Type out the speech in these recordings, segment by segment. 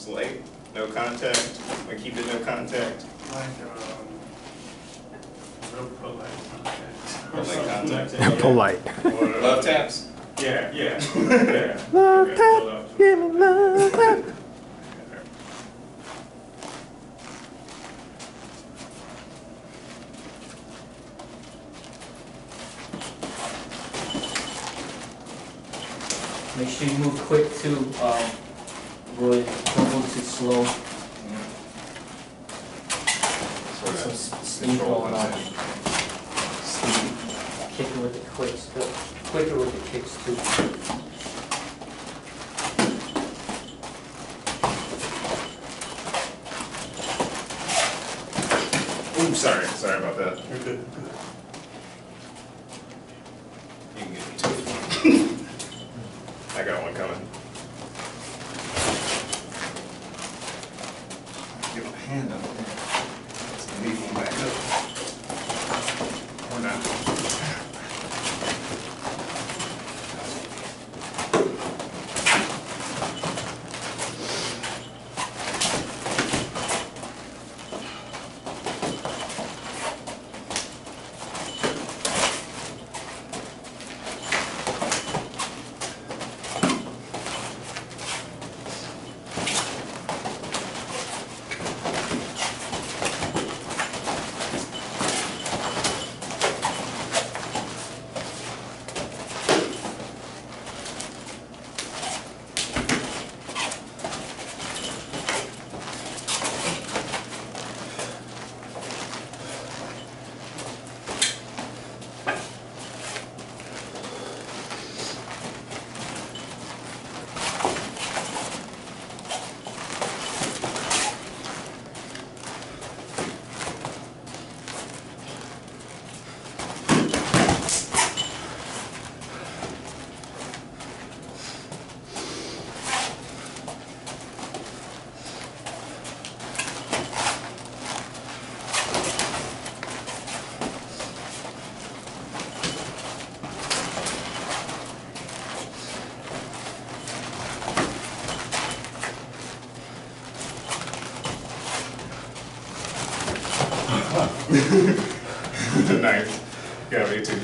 It's late, no contact, we keep it no contact. Like, um, real polite contact. Polite contact. Polite. Or, Love taps? Yeah, yeah, yeah. Love Yeah, tap, love. give me love tap. Make sure you move quick too, um, Rui, don't slow. Sort Some of s- speed control going on. and Speed. Kicking with the quicks, too. quicker with the kicks too. Ooh, sorry, sorry about that. You're good. Nice. Yeah, me too.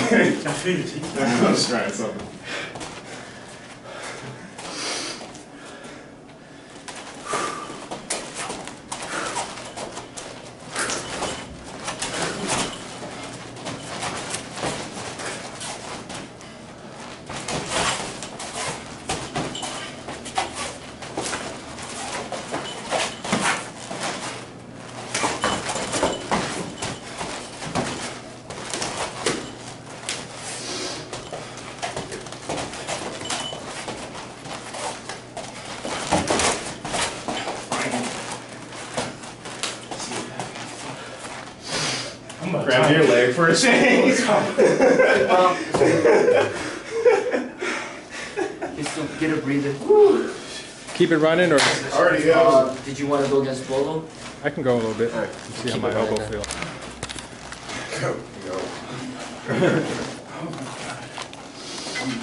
I your teeth. I trying something. Grab for a change. Well, just to get a breather. Keep it running, or Already go. Uh, did you want to go against Bolo? I can go a little bit. Alright, See how keep my it running elbow then. feels. Go.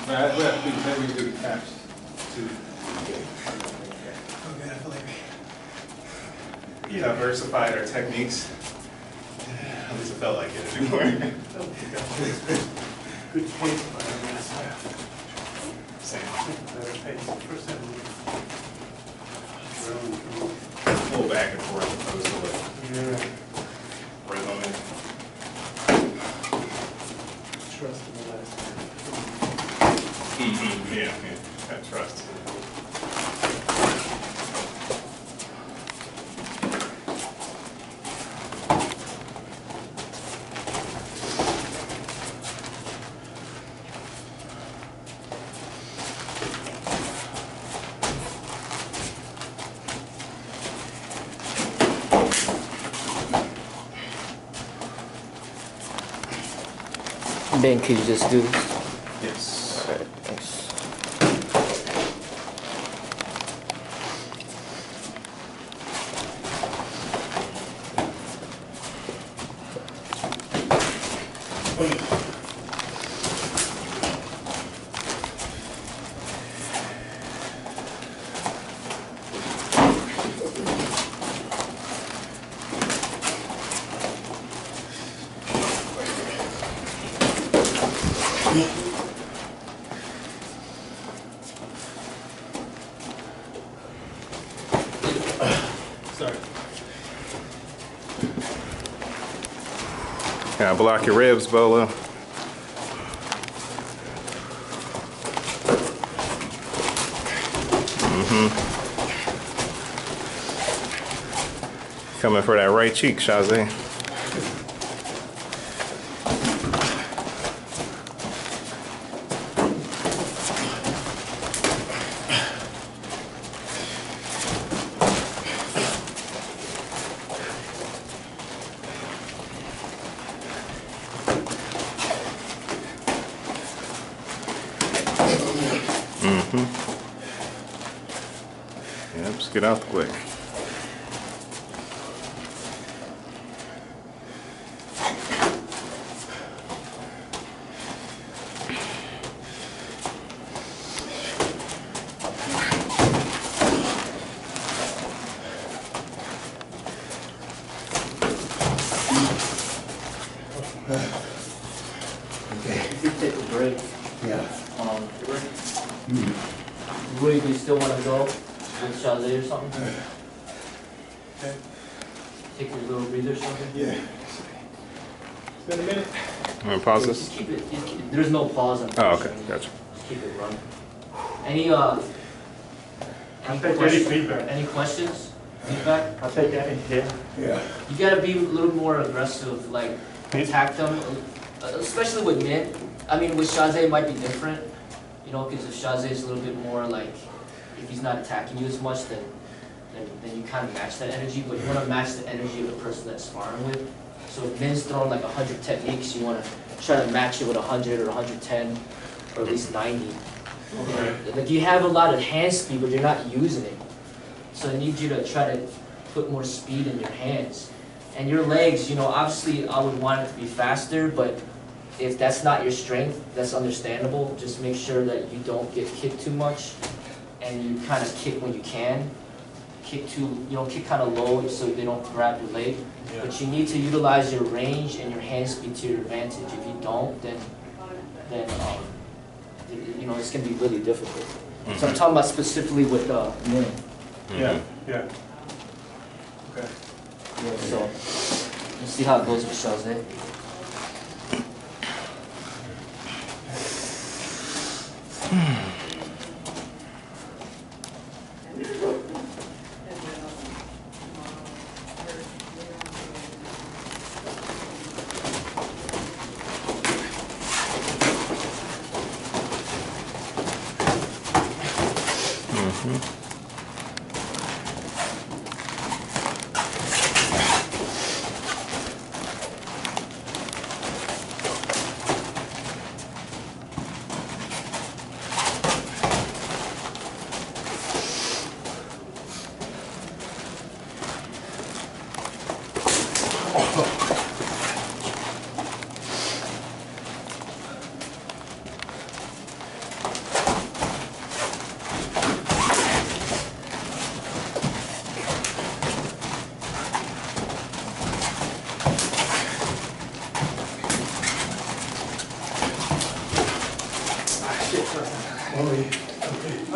Maybe do the caps too. Okay, I feel like we diversified our techniques. At least it felt like it anymore. Good pace, but I mean, Same. better pace. First time we really come Pull back and forth opposed to like Yeah. rhythm and Trust in the last time. Mhm, Yeah, yeah, that trust. Ben, could you just do this? Yes. Alright, thanks. Sorry. I block your ribs, Bolo? Mm-hmm. Coming for that right cheek, Chaaze. Yeah, just get out quick. If you take a break, Yeah. um, Rui, do you still want to go with Chaaze or something? Okay. Take a little breather or something? Yeah. It's been a minute. I'm gonna pause Just this. keep it, just keep- there's no pause on. Oh, okay, gotcha. Just keep it running. Any, uh, any I'll any questions? feedback. Any questions, feedback? I'll take any, yeah. Yeah. You gotta be a little more aggressive, like attack them, uh, especially with Min. I mean, with Chaaze it might be different, you know, because if Chaaze is a little bit more like, if he's not attacking you as much, then, then, then you kind of match that energy, but you wanna match the energy of the person that's sparring with. So if Min's throwing like hundred techniques, you wanna try to match it with hundred or hundred ten, or at least ninety. Okay. Like you have a lot of hand speed, but you're not using it. So I need you to try to put more speed in your hands. And your legs, you know, obviously I would want it to be faster, but if that's not your strength, that's understandable. Just make sure that you don't get kicked too much and you kind of kick when you can. Kick too, you know, kick kind of low so they don't grab your leg. But you need to utilize your range and your hand speed to your advantage. If you don't, then, then, um, you know, it's gonna be really difficult. So I'm talking about specifically with, uh, Min. Yeah, yeah. Okay. So, let's see how it goes with Chaaze.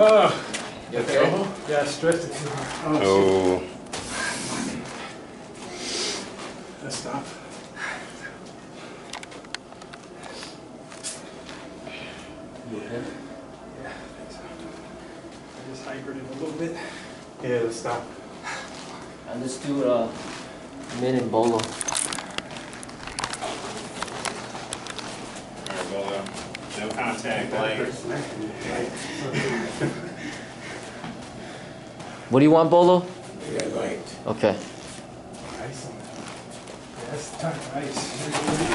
Oh, You okay? yeah, stretched it too hard. Oh, Oh, Let's stop. Okay. Yeah, I think so. I just hypered it a little bit. Yeah, let's stop. And let's do uh, min and bolo. All right, well, uh, no contact, like, What do you want, bolo? Yeah, right. Okay. Ice on. Yes, tough ice.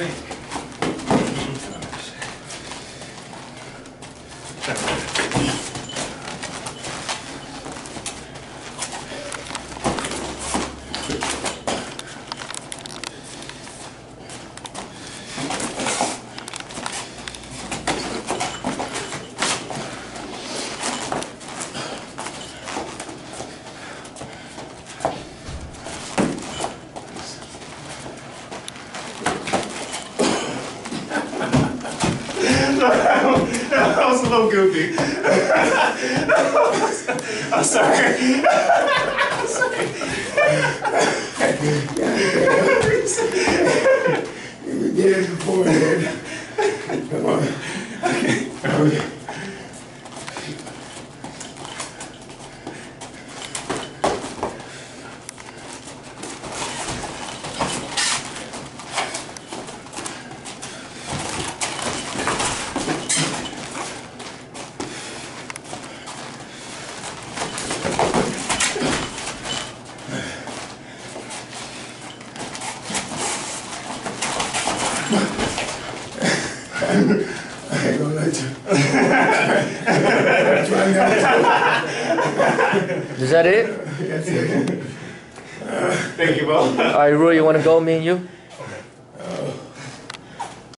Thanks. Was a little goofy. I'm sorry. I'm sorry. We did it before, Ed. Come on. I ain't gonna let you. Try not Is that it? That's it. Thank you both. All right, Rui, you want to go, me and you?